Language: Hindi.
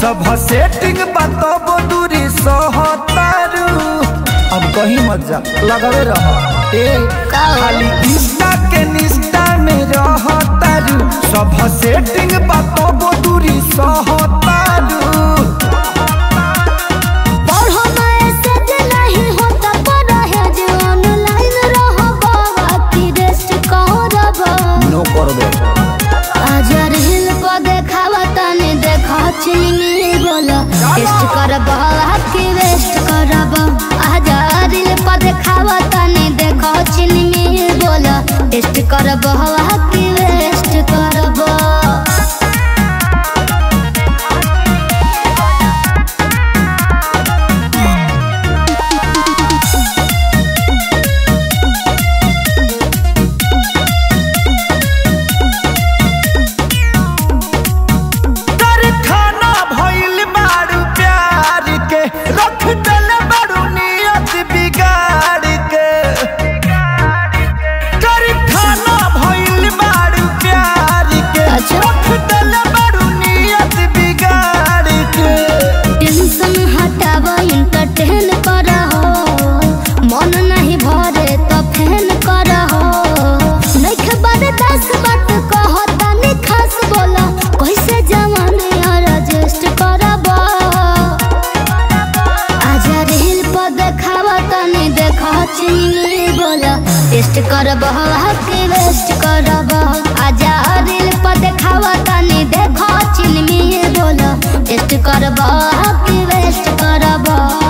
सब सेटिंग बताबो दूरी सहतारू अब कहीं मत जा लगावे रह ए? खाली इंस्टा के निस्टा में रहतारू सब सेटिंग बताबो दूरी सहतारू देखा चिनी टेस्ट करब की वेस्ट करब। आज रील पर देखावा तनी देखा चिनी बोला टेस्ट करब बोला टेस्ट करब के वेस्ट करब। आजा रील पर देखावा तनी, देखो चिन में बोला। टेस्ट करब के वेस्ट करब। तू